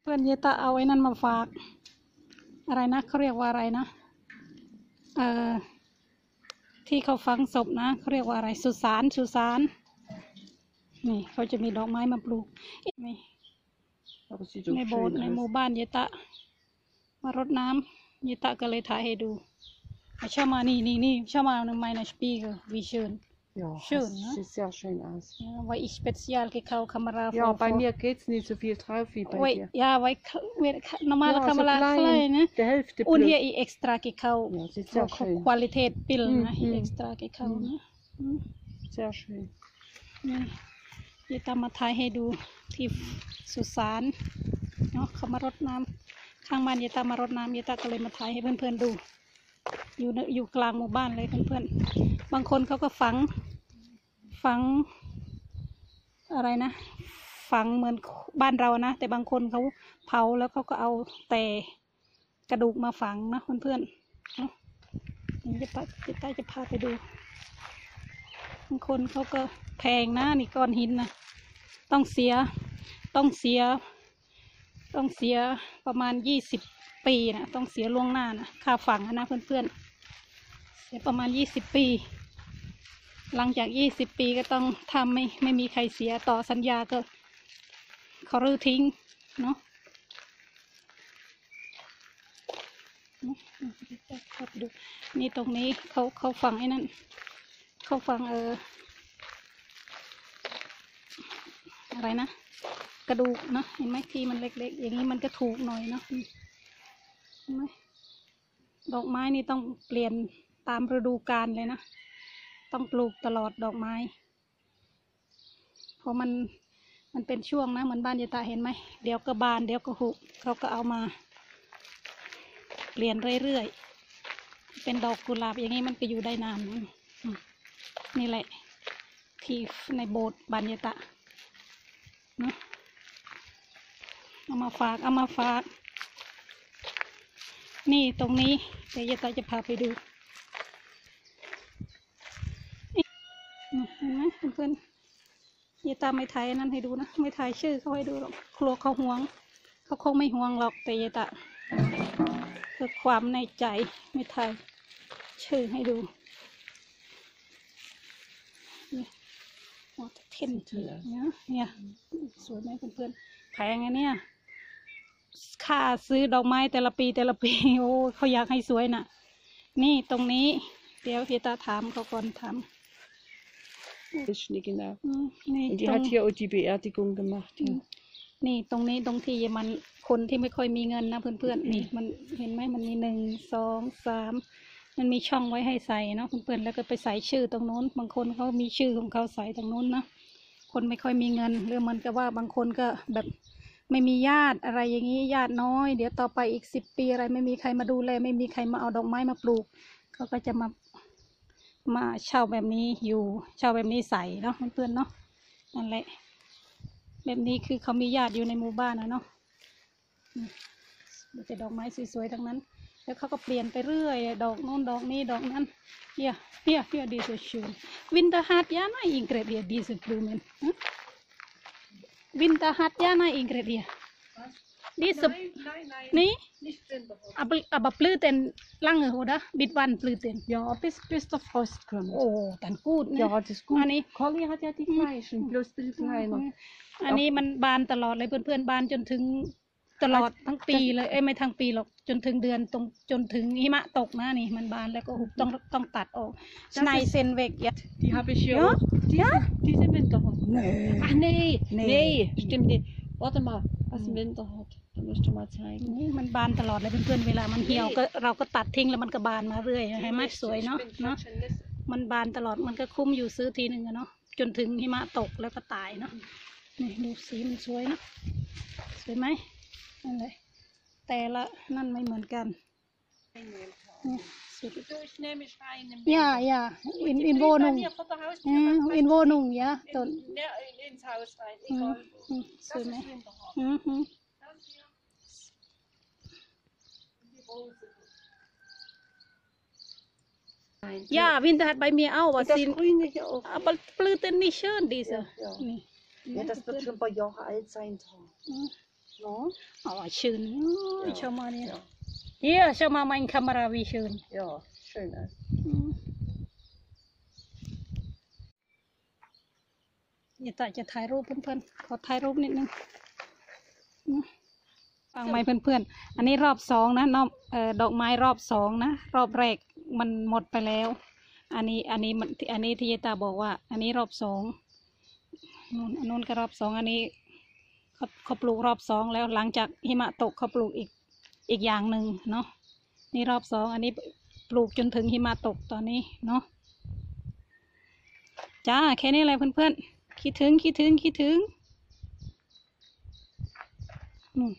เพื่อนเยตาเอาไอ้นั่นมาฝาก อะไรนะเขาเรียกว่าอะไรนะ เอ่อ ที่เขาฝังศพนะเขาเรียกว่าอะไร สุสานสุสานนี่เขาจะมีดอกไม้มาปลูกนี่ Aber sieht ใน doch โบสถ์ schön ในหมู่ aus. บ้านเยตะ มารดน้ำเยตะก็เลยถ่ายให้ดูชอบมานี่นี่นี่ชอบมาในไมในสปีกวิเชิญ Ja, Schön, das ne? sieht sehr schön aus. ไว้อีกสเปเชียลที่เขาคามารา Ja, bei mir geht's nicht so viel drauf wie ไว้ bei dir. ยาไว้เวทนมาล Ja, คา so มาราเคย klein, นะ der Hälfte อุ่น plus. เฮียอีเอ็กซ์ตร้ากี่เขา Ja, sieht sehr schön. คุณภาพปิลนะอือีมเอ็กซ์ตร้ากี่เขานะอืม Sehr schön. นี่เยตามมาถ่ายให้ดูที่สุสานเนาะเขามารดน้ำข้างบ้านเยตามารดน้ำเยตาก็เลยมาถ่ายให้เพื่อนๆดู อยู่ในอยู่กลางหมู่บ้านเลยเพื่อนๆบางคนเขาก็ฝัง ฝัง อะไรนะฝังเหมือนบ้านเรานะ แต่บางคนเขาเผาแล้วเขาก็เอาแต่กระดูกมาฝังนะเพื่อนๆเนาะนี่จะปะจะใต้จะพาไปดูบางคนเขาก็แพงนะนี่ก้อนหินนะต้องเสียต้องเสีย ต้องเสียประมาณยี่สิบปีนะต้องเสียล่วงหน้านะค่าฝังอะนะเพื่อนๆเสียประมาณยี่สิบปี หลังจากยี่สิบปีก็ต้องทำไม่ไม่มีใครเสียต่อสัญญาก็เขารื้อทิ้งเนาะนี่ตรงนี้เขาเขาฝังไอ้นั่นเขาฝังเอออะไรนะ กระดูกเนาะเห็นไหมที่มันเล็กๆ อย่างนี้มันก็ถูกหน่อยเนาะเห็นไหมดอกไม้นี่ต้องเปลี่ยนตามฤดูกาลเลยนะ ต้องปลูกตลอดดอกไม้เพราะมันมันเป็นช่วงนะเหมือนบ้านยายตาเห็นไหมเดี๋ยวก็บาน เดี๋ยวก็หุบเขาก็เอามา เปลี่ยนเรื่อยๆเป็นดอกกุหลาบอย่างนี้มันก็อยู่ได้นานนี่แหละ ที่ในโบสถ์บ้านยายตาเนอะเอามาฝากเอามาฝาก นี่ตรงนี้เดี๋ยวยายตาจะพาไปดู เห็นไหมเพื่อนๆย่าตาไม่ถ่ายนั้นให้ดูนะ ไม่ถ่ายชื่อเขาให้ดูหรอกกลัวเขาห่วง เขาคงไม่ห่วงหรอกแต่ยาตะเพื่อความในใจไม่ถ่ายชื่อให้ดูนี่โอ้เท่นเนี่ยเนี่ยสวยไหมเพื่อนๆแพงอันเนี่ยค่าซื้อดอกไม้แต่ละปีแต่ละปีโอ้เขาอยากให้สวยน่ะ นี่ตรงนี้ เดี๋ยวพี่ตาถามเขาก่อนถาม Ist nicht genau. อืมนี่ Und ต die รง hat hier auch die Beerdigung gemacht. Ja. นี่ตรงนี้ตรงที่มันคนที่ไม่ค่อยมีเงินนะเพื่อนๆนี่มันเห็นไหมมันมีหนึ่งสองสามมันมีช่องไว้ให้ใส่เนาะเพื่อนๆแล้วก็ไปใส่ชื่อตรงนู้น บางคนเขามีชื่อของเขาใส่ตรงนู้นนะคนไม่ค่อยมีเงินหรือมันก็ว่าบางคนก็แบบไม่มีญาติอะไรอย่างนี้ญาติน้อย เดี๋ยวต่อไปอีกสิบปีอะไรไม่มีใครมาดูแลไม่มีใครมาเอาดอกไม้มาปลูกเขาก็จะมา มาเช่าแบบนี้อยู่เช่าแบบนี้ใส่เนาะเพื่อนๆเนาะนั่นแหละ แบบนี้คือเขามีญาติอยู่ในหมู่บ้านนะเนาะอืมมีแต่ดอกไม้สวยๆทั้งนั้น แล้วเขาก็เปลี่ยนไปเรื่อย ดอกโน้นดอกนี้ดอกนั้นเฮียเฮียเฮียดีสุดชูวินเตอร์ฮัทยานาอิงเกรเดียดีสุดบลูเมนวินเตอร์ฮัทยานาอิงเกรเดีย ดีสุด nein, nein. นี่ Nicht Winterrot. อับอับปลื้อเต็นลังเหรอดะบิดวันปลื้อเต็น Ja, bis, bis der Frost kommt. โอ้ตันกูดนะ Ja, das ist gut. Ah, nee. Colli hat ja die gleichen, bloß ein bisschen kleiner. อันนี้มันบานตลอดเลยเพื่อนๆบานจนถึงตลอดทั้งปีเลยเอ้ยไม่ทั้งปีหรอกจนถึงเดือนตรงจนถึงหิมะตกนะนี่มันบานแล้วก็หุบต้องต้องตัดออกสไนเซนเวกยัด Die habe ich hier Ja? auch. Diese, diese Winterrot. เน่ Ach nee, Nee. nee, stimmt nicht. Warte mal, was ein Winterrot. Da musst du mal zeigen. นี่มันบานตลอดเลยเพื่อนๆเวลามันเหี่ยวก็เราก็ตัดทิ้งแล้วมันก็บานมาเรื่อยเห็นไหมสวยเนาะ Ich bin เนาะ schon Liste. มันบานตลอดมันก็คุ้มอยู่ซื้อทีหนึ่งอะเนาะจนถึงหิมะตกแล้วก็ตายเนาะนี่ดูสีมันสวยเนาะสวยไหมนั่นเลยแต่ละนั่นไม่เหมือนกัน นี่สวย Du, ich nehme mich rein. im ย่า Winter. ย่าอิน Die อินโว fliegen นุ bei ง mir vor der อื Haustür. มอินโวนุงยะต้น Ja, ins Haus rein. อืม Egal. อืมสวย Das ไหม ist Winterrot. อืมอืม Das hier. Die Rose. Nein, ย่าวินเทอร์ไปเมียเอาว่า Und das สิน Grüne hier auch. อะปลื้อเต็นนี่เชิญดีสิ Ja, ja. นี่ Ja, das wird schon ein paar Jahre alt sein. Tom. อืม Ja. Ja, vad schön. Ja, Ja, schau mal hier. Ja, Hier, schau mal meine Kamera, wie schön. ja schön ist. Mm. เดี๋ยวตาจะถ่ายรูปเพื่อนๆขอถ่ายรูปนิดนึงอืมฟังไหมเพื่อนๆ อันนี้รอบสองนะน้องเอ่อดอกไม้รอบสองนะ รอบแรกมันหมดไปแล้ว อันนี้ อันนี้มัน อันนี้ที่ยายตาบอกว่า อันนี้รอบสองนู่นอันนู้นก็รอบสอง อันนี้เขาเขาปลูกรอบสองแล้วหลังจากหิมะตกเขาปลูกอีก อีกอย่างหนึ่งเนาะนี่รอบสองอันนี้ปลูกจนถึงหิมะตกตอนนี้เนาะจ้าแค่นี้เลยเพื่อนๆคิดถึงคิดถึงคิดถึงนู่น